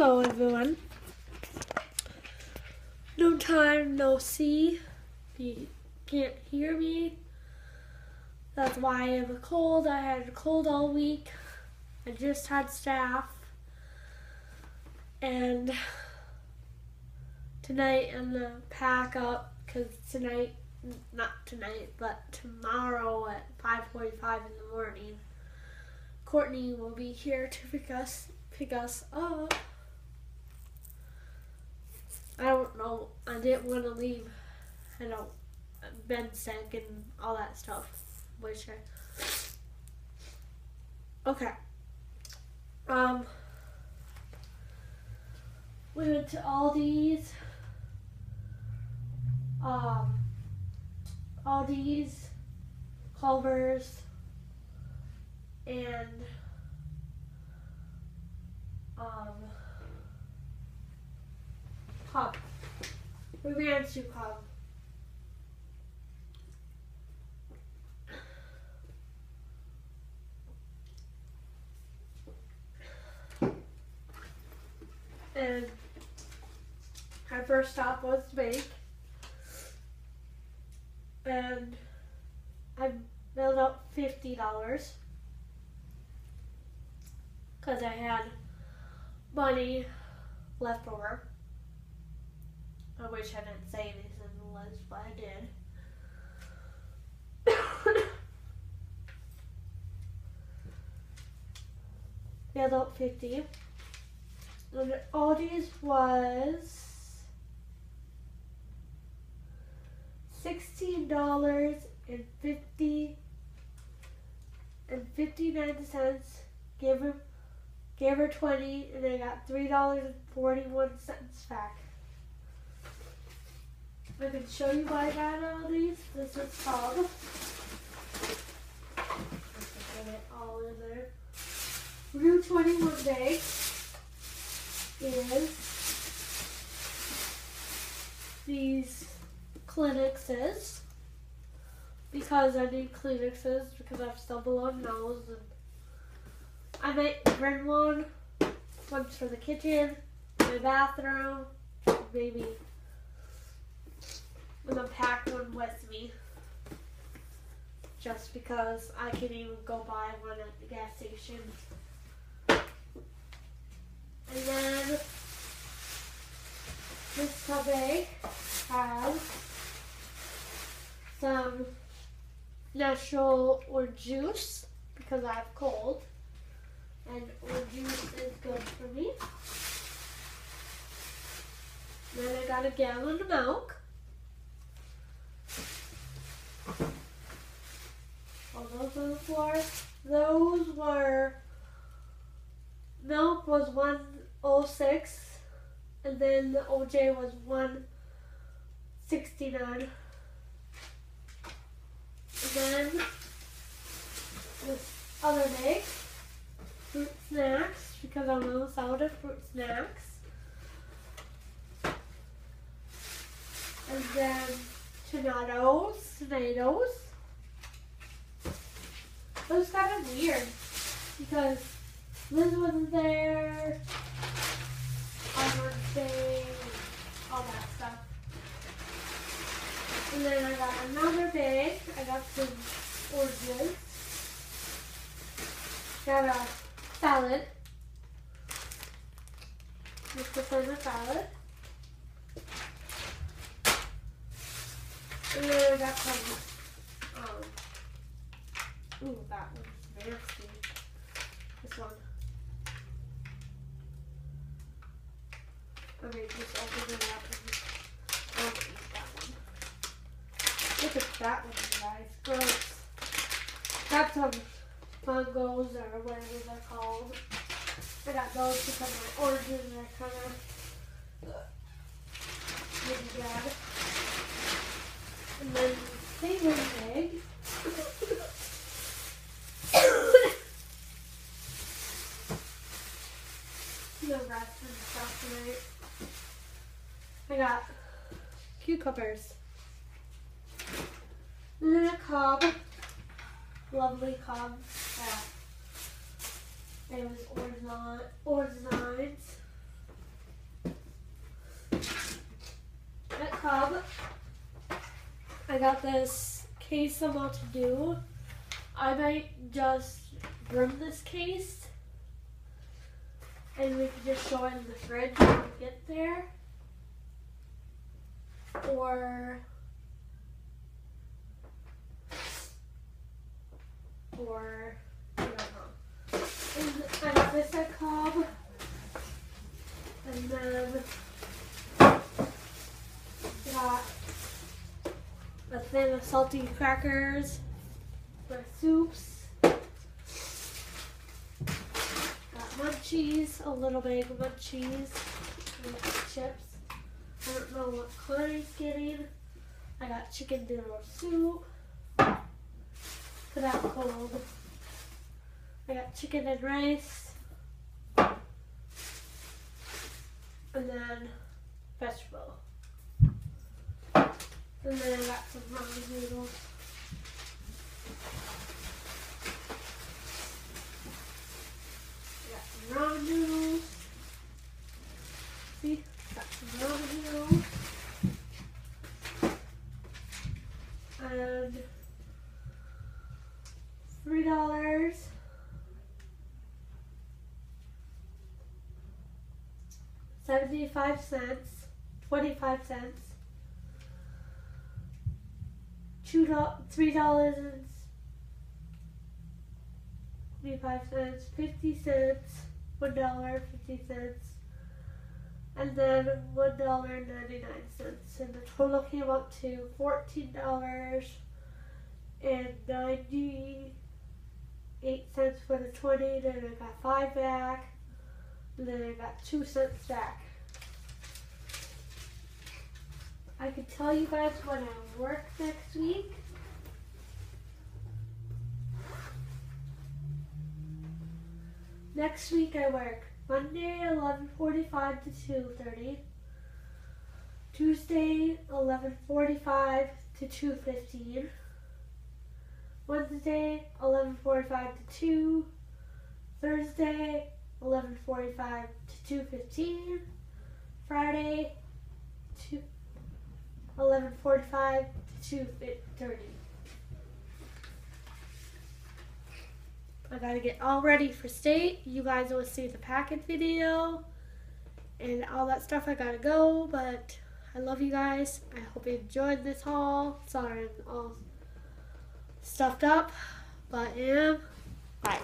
Hello, everyone. No time, no see. You can't hear me. That's why I have a cold. I had a cold all week. I just had staff. And tonight I'm gonna pack up because tonight, not tonight, but tomorrow at 5:45 in the morning, Courtney will be here to pick us pick us up. I don't know. I didn't want to leave. I don't. I've been sick and all that stuff. Which I. Okay. Um. We went to Aldi's. Um. Aldi's, Culver's, and um. Hub. We ran to Hub. And our first stop was the bank. And I mailed out fifty dollars because I had money left over. I wish I didn't say this in the list, but I did. the out fifty. And Aldi's was sixteen dollars and fifty and fifty nine cents. Gave her gave her twenty and I got three dollars and forty one cents back. I can show you why I got all these. This is called Get it all in there. Route 21 bag is these Kleenexes because I need Kleenexes because I have stubble on nose and I might bring one. One's for the kitchen, my bathroom, maybe I'm gonna pack one with me. Just because I can even go buy one at the gas station. And then this tubby has some natural orange juice because I have cold. And orange juice is good for me. Then I got a gallon of milk. Oh, those on the floor. Those were milk was one oh six, and then the OJ was one sixty nine. And then this other bag, fruit snacks, because I'm almost out of fruit snacks. And then tomatoes, tomatoes. It was kind of weird because Liz wasn't there, wasn't there, all that stuff. And then I got another bag. I got some oranges. Got a salad. Just for the salad. And then I got some, um, ooh, that one's nasty. This one. Okay, just open it up I eat that one. Look at that one, guys. Gross. Got some mangos or whatever they're called. I got those because my oranges are kind of really bad. And then favorite egg. the rest of the stuff tonight. I got cucumbers. And then a cob. Lovely cob that it was Ordenon Ordinons. At I got this case I'm about to do. I might just brim this case and we can just show in the fridge when we get there. Or or I don't know. And I got this at Cub. And then got a thing of salty crackers for soups. Munchies, a little bag of cheese, chips. I don't know what Connor's getting. I got chicken noodle soup. For that cold. I got chicken and rice. And then vegetable. And then I got some ramen noodles. 75 cents, 25 cents, two three dollars and twenty-five cents, fifty cents, one dollar fifty cents, and then one dollar and ninety-nine cents, and the total came up to fourteen dollars and ninety-eight cents for the twenty. Then I got five back then I got two cents back. I can tell you guys when I work next week. Next week I work Monday 11:45 to 2:30. Tuesday 11:45 to 2:15. Wednesday 11:45 to 2. Thursday 11:45 to 2:15. Friday 2 11:45 to 2:30. I gotta get all ready for state. You guys will see the packet video and all that stuff. I gotta go, but I love you guys. I hope you enjoyed this haul. Sorry, I'm all stuffed up, but I am. Bye.